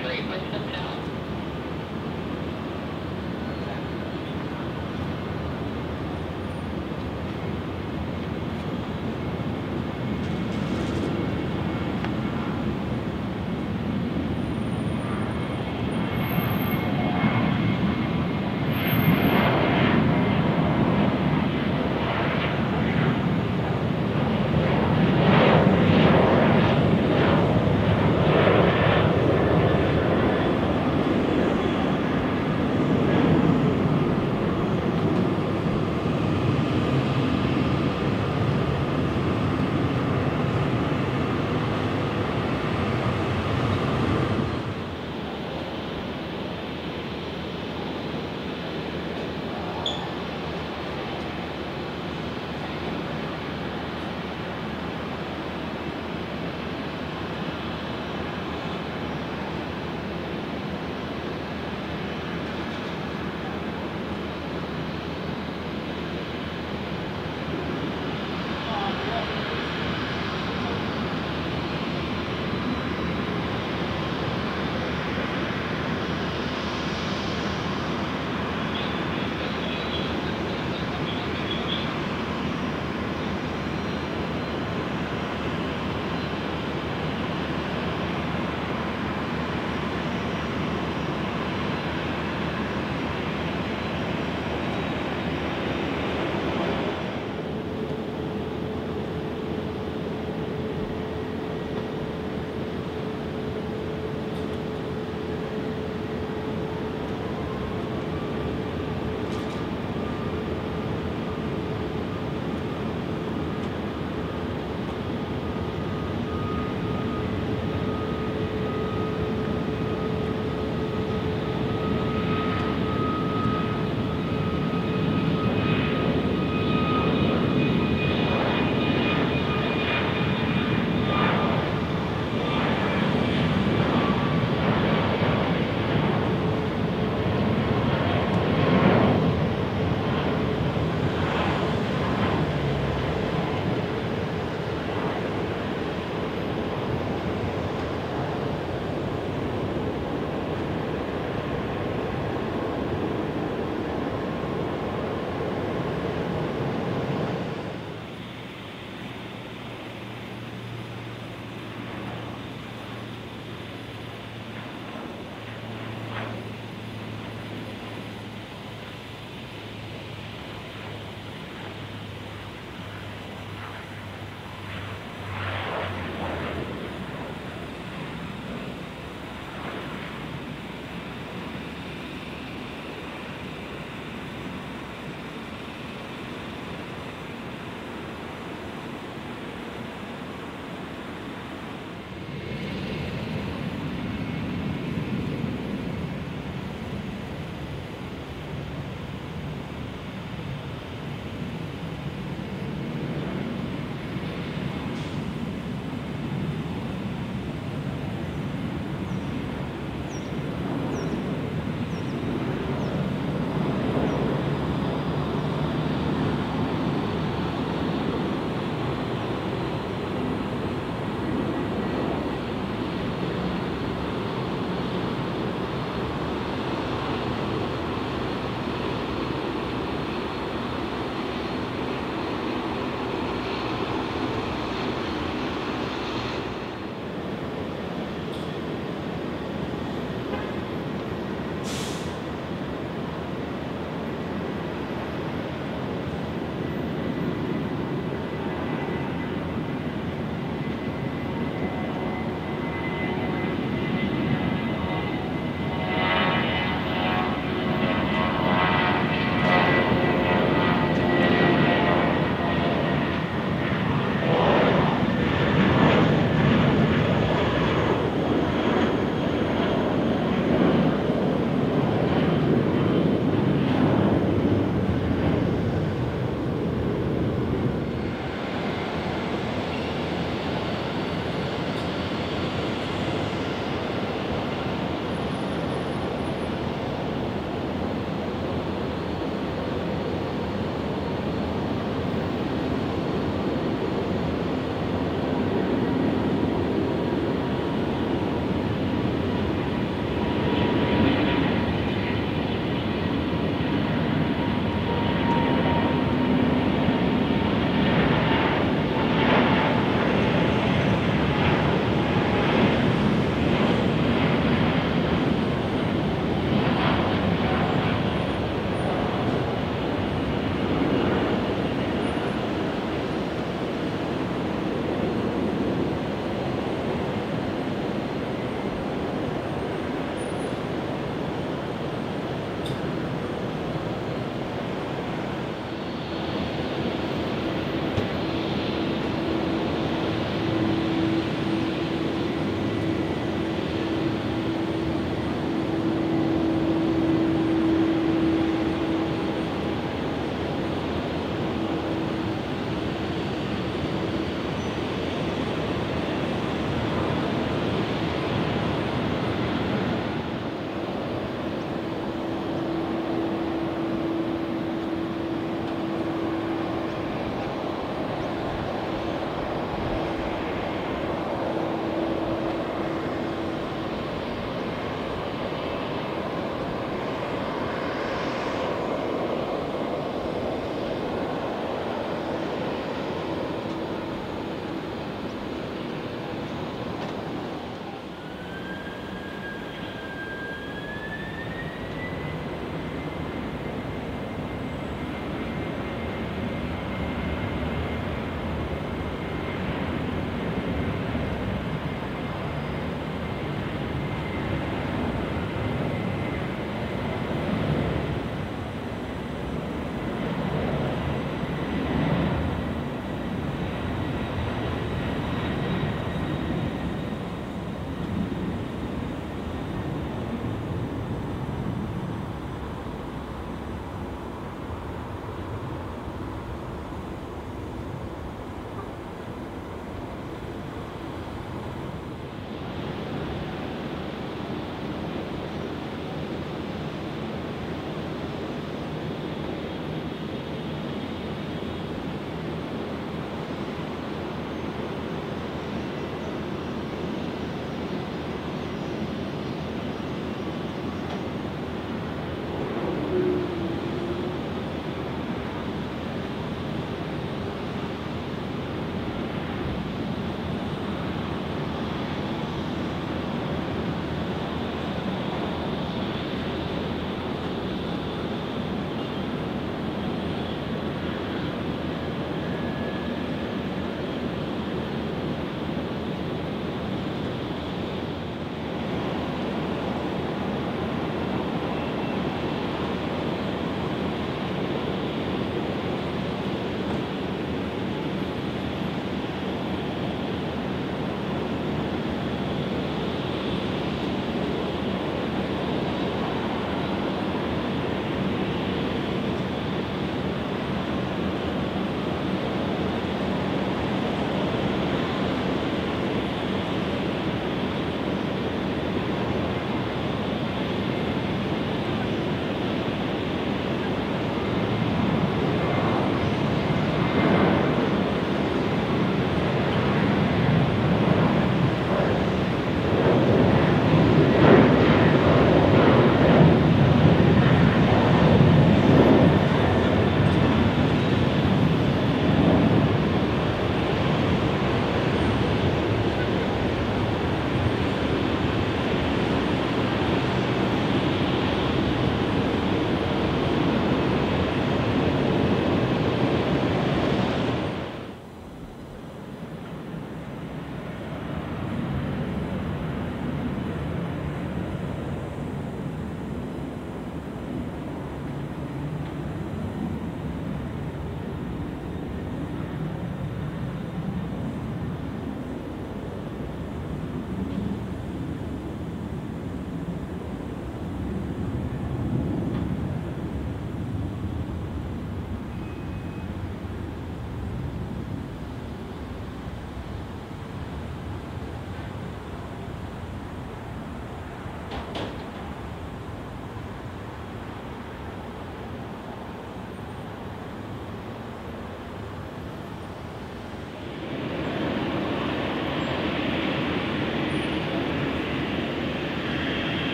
straight with them now.